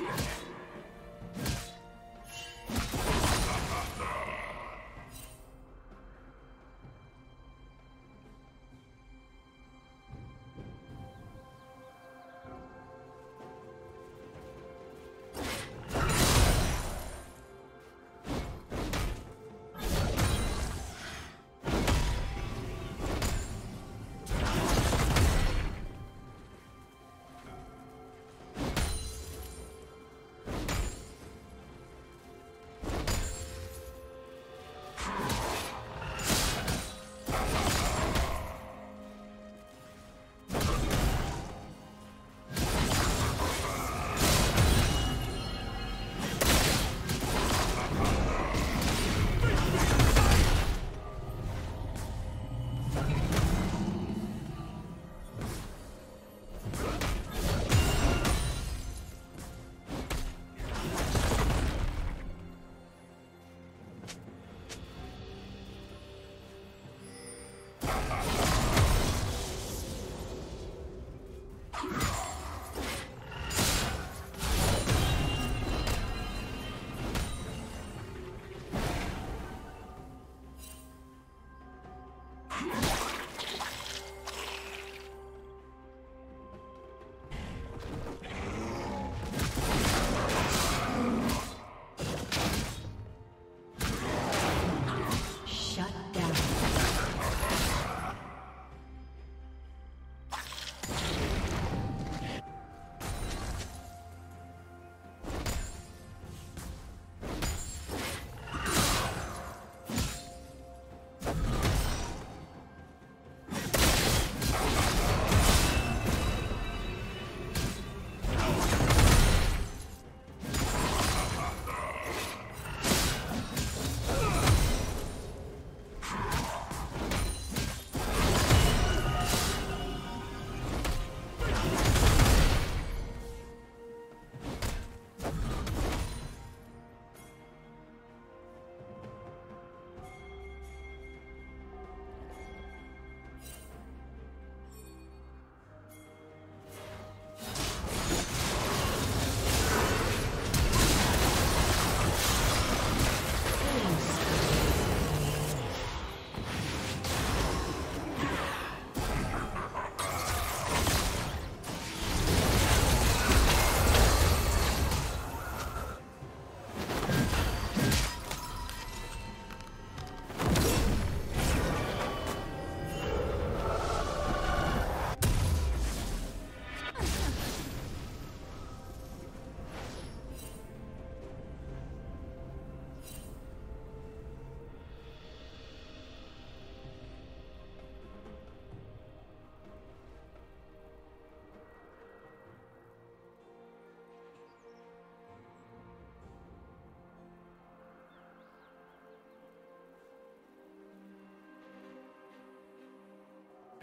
Yeah.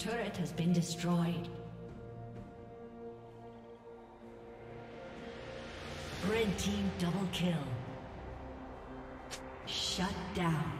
Turret has been destroyed. Red team double kill. Shut down.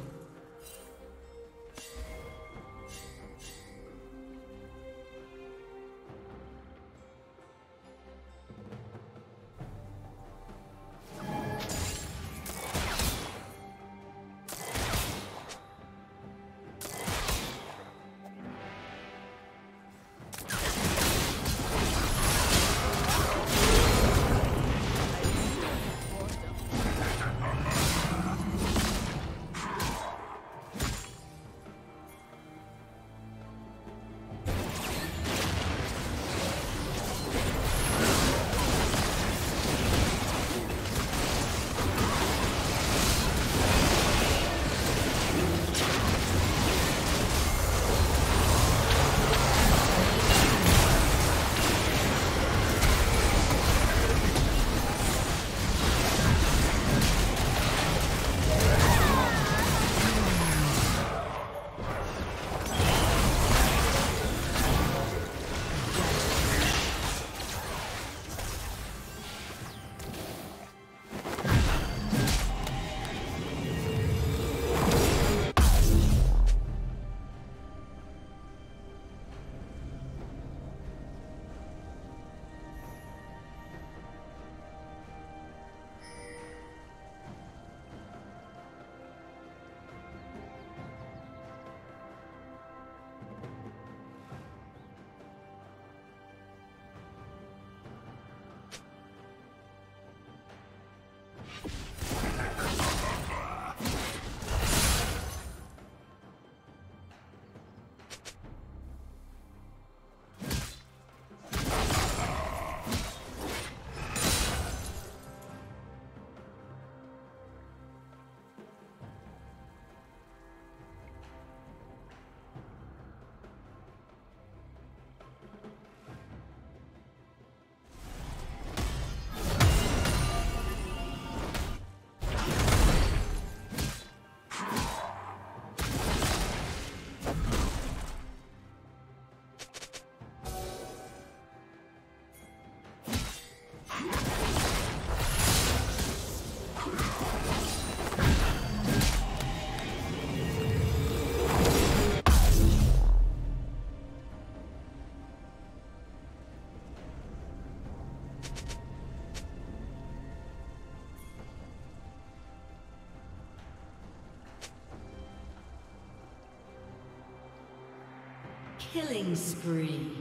Killing spree.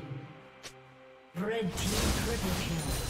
Red team triple kill.